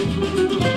Música